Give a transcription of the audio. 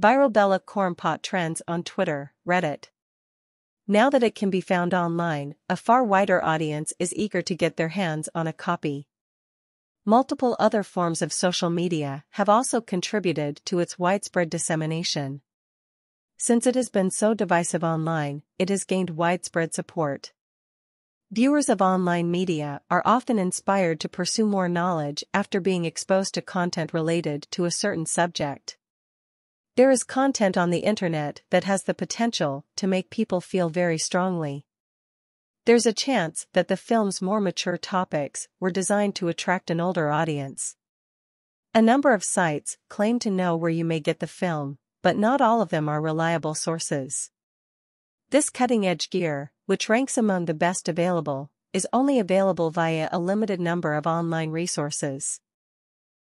Viral Bella Korompot trends on Twitter, Reddit. Now that it can be found online, a far wider audience is eager to get their hands on a copy. Multiple other forms of social media have also contributed to its widespread dissemination. Since it has been so divisive online, it has gained widespread support. Viewers of online media are often inspired to pursue more knowledge after being exposed to content related to a certain subject. There is content on the internet that has the potential to make people feel very strongly. There's a chance that the film's more mature topics were designed to attract an older audience. A number of sites claim to know where you may get the film, but not all of them are reliable sources. This cutting-edge gear, which ranks among the best available, is only available via a limited number of online resources.